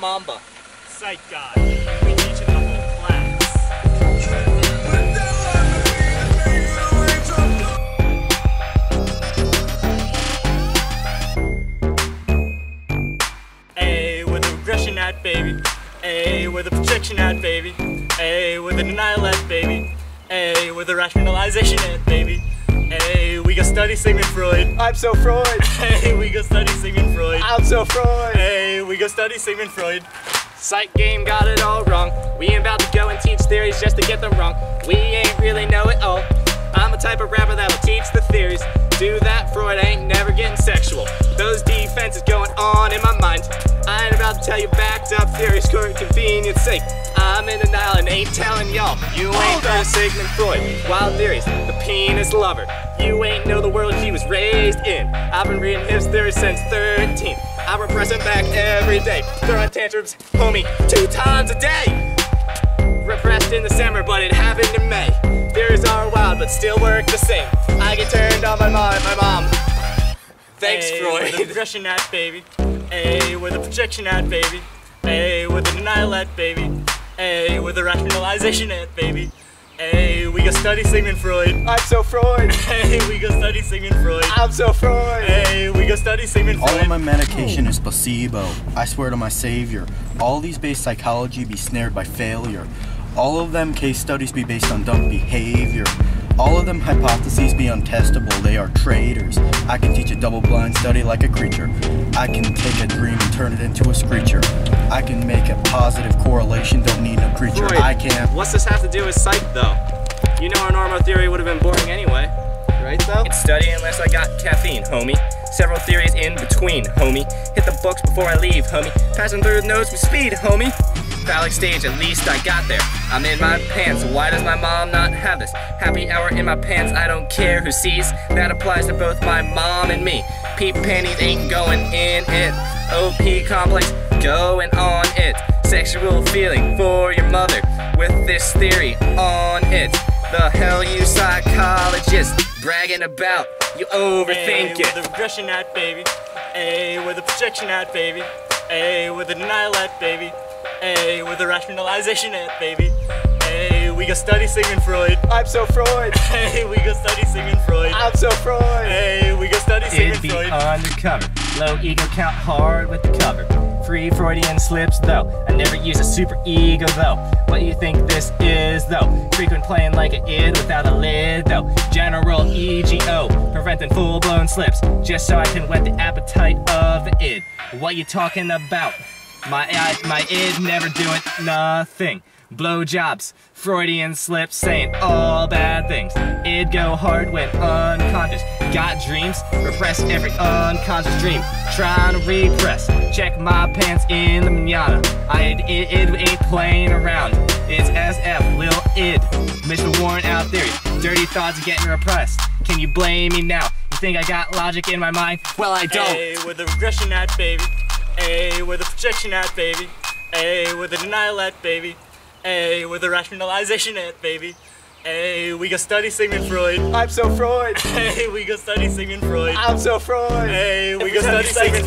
Mamba. Sight God. We the whole class. With a regression at baby. A with a projection at baby. A with a denial at baby. A with a rationalization at study Sigmund Freud. I'm so Freud. Hey, we go study Sigmund Freud. I'm so Freud. Hey, we go study Sigmund Freud. Psych game got it all wrong. We ain't about to go and teach theories just to get them wrong. We ain't really know it all. I'm the type of rapper that'll Defenses going on in my mind. I ain't about to tell you backed up theories for convenience sake. I'm in denial and ain't telling y'all. You ain't heard of Sigmund Freud. Wild theories, the penis lover. You ain't know the world he was raised in. I've been reading his theories since 13. I repress him back every day. Throwing tantrums, homie, two times a day. Repressed in December, but it happened in May. Theories are wild, but still work the same. I get turned on by my, my mom. Thanks, A with a Freud. regression at baby. A with a projection at baby. A with a denial at baby. A with a rationalization at baby. A we go study Sigmund Freud. I'm so Freud. Hey, we go study Sigmund Freud. I'm so Freud. Hey, we go study Sigmund Freud. All of my medication is placebo. I swear to my savior. All these base psychology be snared by failure. All of them case studies be based on dumb behavior. All of them hypotheses be untestable. They are traitors. I can teach a double blind study like a creature. I can take a dream and turn it into a screecher. I can make a positive correlation, don't need no creature. Freud, I can. What's this have to do with sight, though? You know our normal theory would have been boring anyway. Right though? It's study unless I got caffeine, homie. Several theories in between, homie. Hit the books before I leave, homie. Passing through the nose with speed, homie. Phallic stage, at least I got there. I'm in my pants, why does my mom not have this? Happy hour in my pants, I don't care who sees. That applies to both my mom and me. Peep panties ain't going in it. OP complex going on it. Sexual feeling for your mother with this theory on it. The hell you psychologist bragging about? You A overthink with a it. regression at baby. A with a projection at baby. A with a denial at baby. A with a rationalization at baby. A we go study Sigmund Freud. I'm so Freud. Hey, we go study Sigmund Freud. I'm so Freud. Hey, we go study It'd be Freud. undercover. Low ego count hard with the cover. Free Freudian slips though. I never use a super ego though. What you think this is though? Frequent playing like an id without a lid though. General EGO. Preventing full blown slips. Just so I can whet the appetite of the id. What you talking about? My I, my id never doing nothing. Blowjobs, Freudian slips, saying all bad things. Id go hard when unconscious. Got dreams, repress every unconscious dream. Trying to repress. Check my pants in the manana. I it, id ain't playing around. It's SF, lil id. Mr. Warren out theory. Dirty thoughts getting repressed. Can you blame me now? You think I got logic in my mind? Well, I don't. A with a regression at baby. A with a projection at baby. A with a denial at baby. A with a rationalization at baby. A we go study Sigmund Freud. I'm so Freud. Hey, we go study Sigmund Freud. I'm so Freud. Hey, we go study Sigmund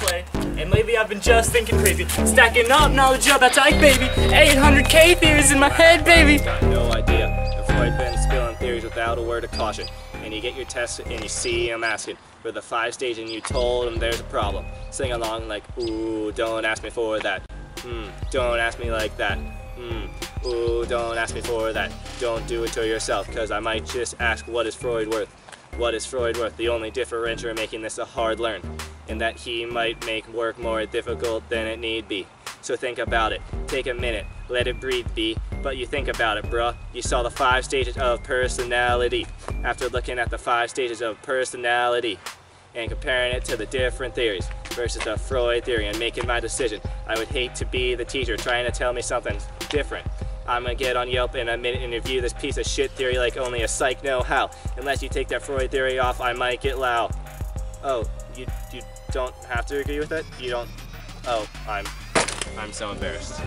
Freud. And lately I've been just thinking crazy. Stacking up knowledge about type, baby. 800k theories in my head, baby. got no idea. If Freud been spilling theories without a word of caution, and you get your test and you see him asking for the five stage and you told him there's a problem, sing along like, ooh, don't ask me for that. Hmm, don't ask me like that. Hmm, ooh, don't ask me for that. Don't do it to yourself, cause I might just ask what is Freud worth. What is Freud worth? The only differentiator making this a hard learn, in that he might make work more difficult than it need be. So think about it. Take a minute. Let it breathe, be. But you think about it, bruh. You saw the five stages of personality. After looking at the five stages of personality and comparing it to the different theories versus the Freud theory and making my decision. I would hate to be the teacher trying to tell me something different. I'm gonna get on Yelp in a minute and review this piece of shit theory like only a psych know how. Unless you take that Freud theory off, I might get loud. Oh, you, you don't have to agree with it? You don't? Oh, I'm, I'm so embarrassed.